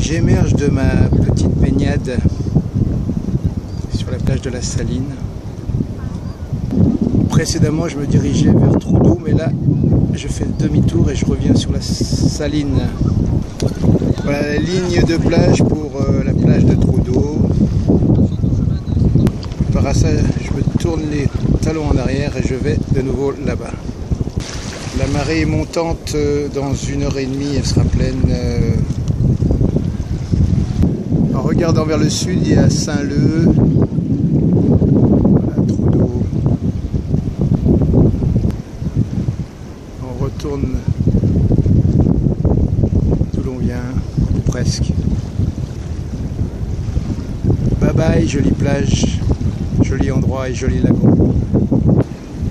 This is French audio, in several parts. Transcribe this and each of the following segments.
J'émerge de ma petite baignade sur la plage de la Saline. Précédemment, je me dirigeais vers Trudeau, mais là, je fais demi-tour et je reviens sur la Saline. Voilà la ligne de plage pour euh, la plage de Trudeau. Par ça, je me tourne les talons en arrière et je vais de nouveau là-bas. La marée est montante euh, dans une heure et demie, elle sera pleine. euh, regardant vers le sud, il y a Saint-Leu. Voilà, Trudeau. On retourne d'où l'on vient, ou presque. Bye bye, jolie plage, joli endroit et joli lagon.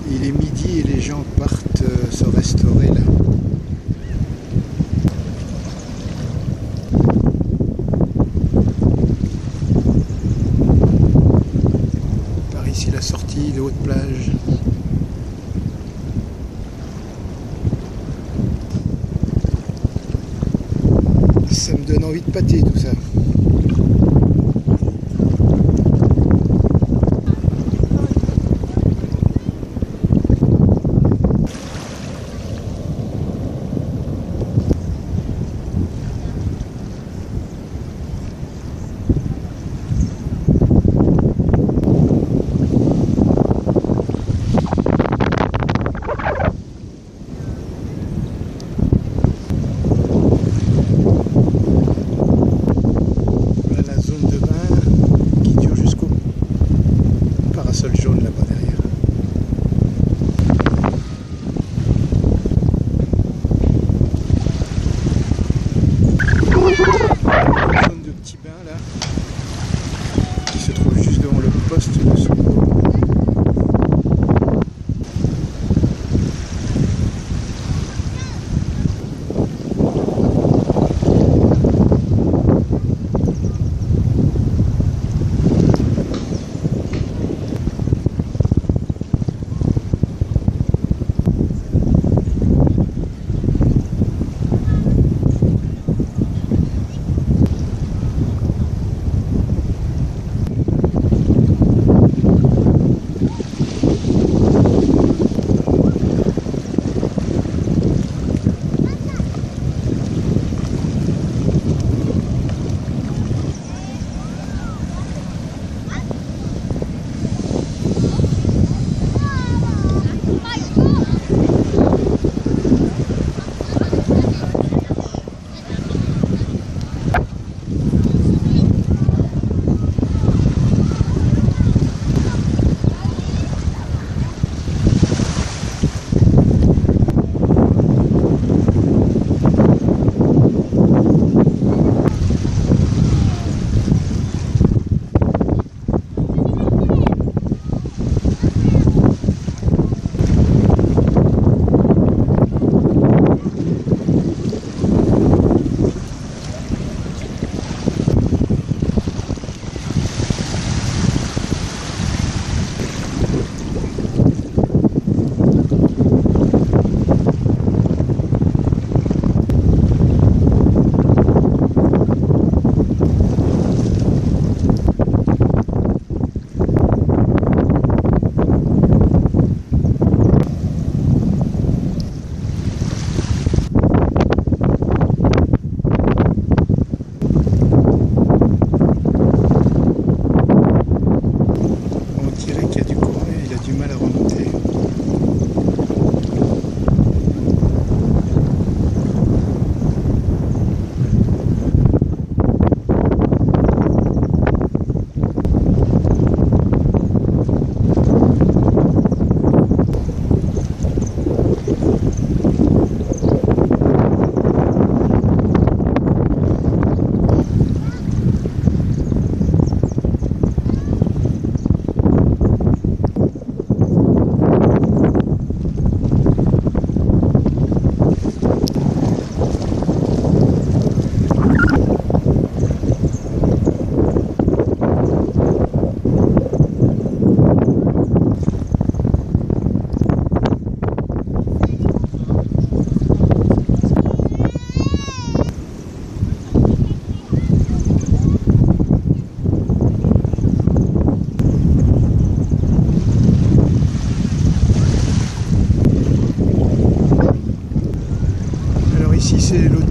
Il est midi et les gens partent se restaurer là. Par ici la sortie de haute plage. Ça me donne envie de pâter tout ça.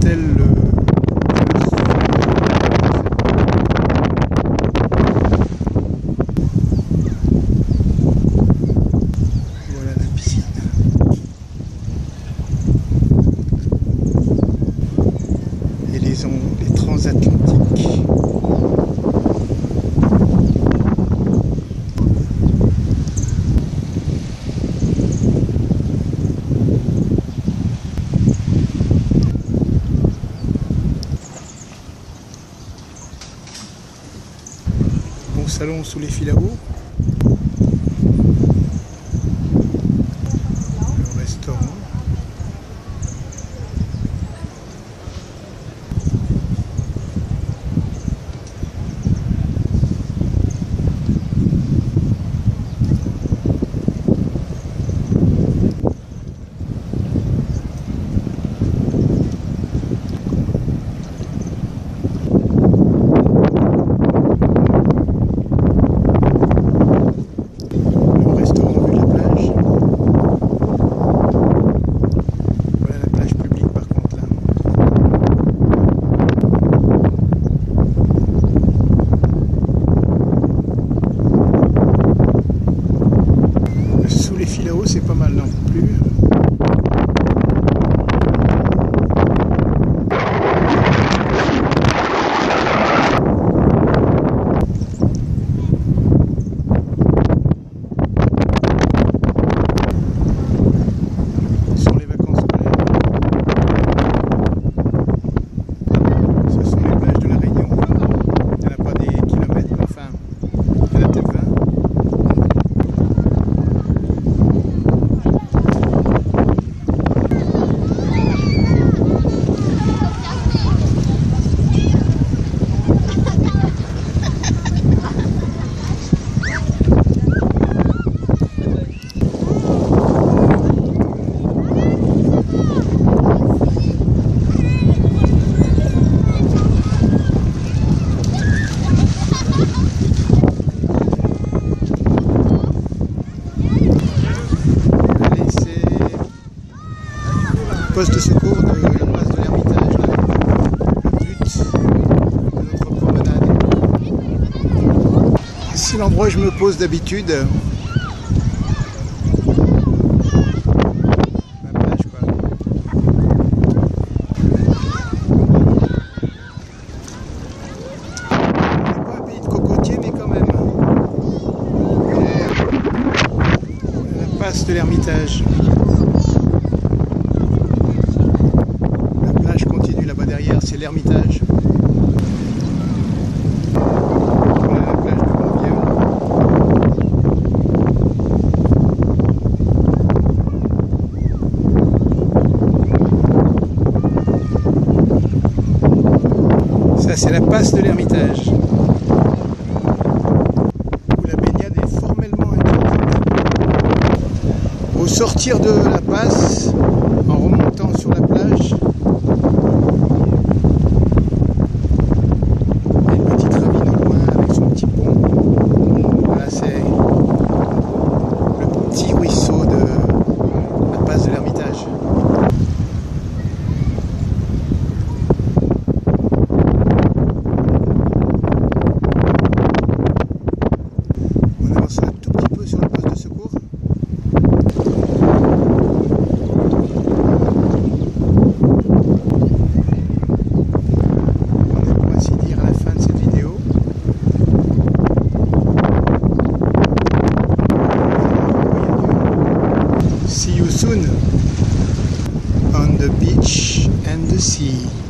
Voilà la piscine. Et les ondes transatlantiques. salon sous les fils. poste de secours de la place de l'Ermitage le but de notre promenade. Ici l'endroit où je me pose d'habitude. de l'Ermitage. c'est l'ermitage. Ça, c'est la passe de l'ermitage. Où la baignade est formellement interdite. Au sortir de la passe, en remontant sur la plage, the beach and the sea.